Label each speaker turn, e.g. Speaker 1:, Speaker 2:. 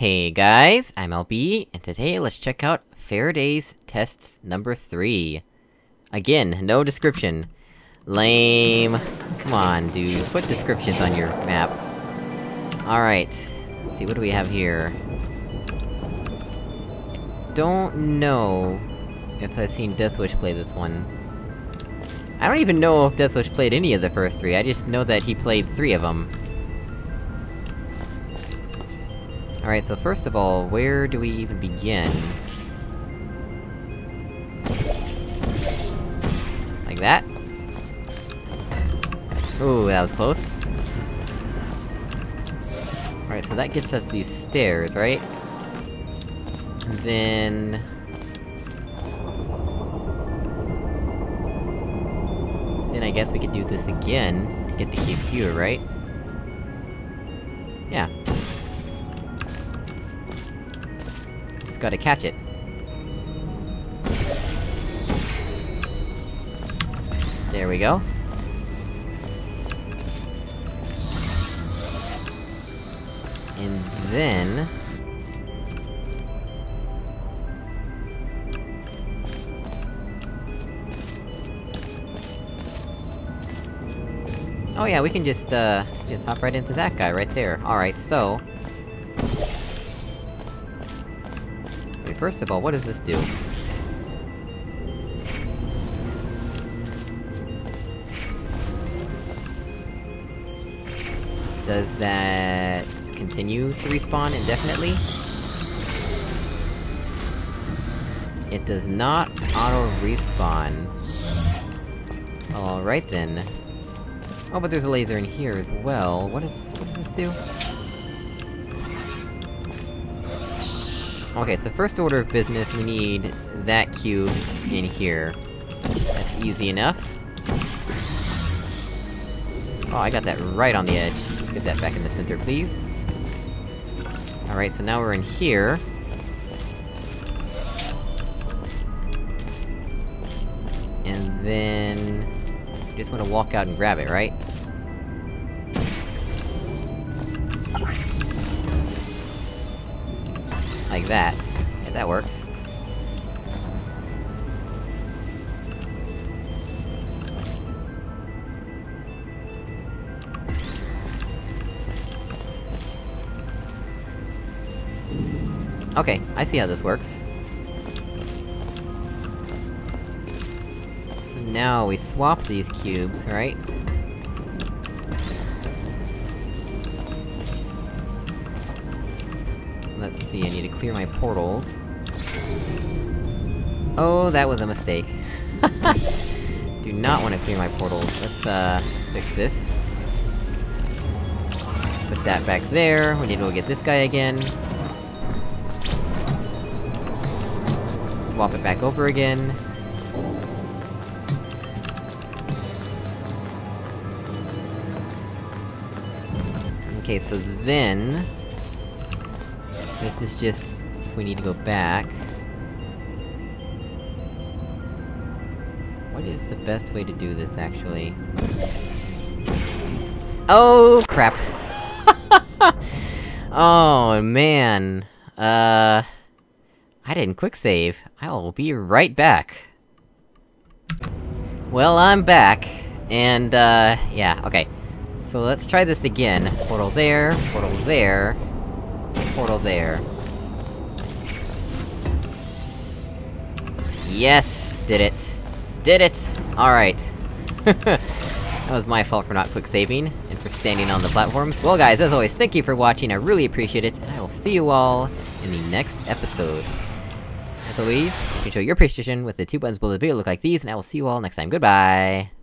Speaker 1: Hey guys, I'm LB, and today let's check out Faraday's Tests number 3. Again, no description. Lame. Come on, dude, put descriptions on your maps. Alright, see, what do we have here? Don't know if I've seen Deathwish play this one. I don't even know if Deathwish played any of the first three, I just know that he played three of them. Alright, so first of all, where do we even begin? Like that? Ooh, that was close. Alright, so that gets us these stairs, right? And then... Then I guess we could do this again, to get the computer, right? Yeah. Gotta catch it. There we go. And then... Oh yeah, we can just, uh, just hop right into that guy right there. Alright, so... first of all, what does this do? Does that... continue to respawn indefinitely? It does not auto-respawn. Alright then. Oh, but there's a laser in here as well. What is- what does this do? Okay, so first order of business, we need that cube in here. That's easy enough. Oh, I got that right on the edge. Let's get that back in the center, please. Alright, so now we're in here. And then... Just wanna walk out and grab it, right? That. Yeah, that works. Okay, I see how this works. So now we swap these cubes, right? Let's see, I need to clear my portals. Oh, that was a mistake. Do not want to clear my portals. Let's, uh, fix this. Put that back there, we need to go get this guy again. Swap it back over again. Okay, so then... This is just... we need to go back. What is the best way to do this, actually? Oh, crap! oh, man. Uh... I didn't quick save. I'll be right back. Well, I'm back. And, uh, yeah, okay. So let's try this again. Portal there, portal there, portal there. Yes! Did it. Did it! Alright. that was my fault for not quick saving, and for standing on the platforms. Well guys, as always, thank you for watching, I really appreciate it, and I will see you all in the next episode. As always, you can show your appreciation with the two buttons below the video look like these, and I will see you all next time. Goodbye!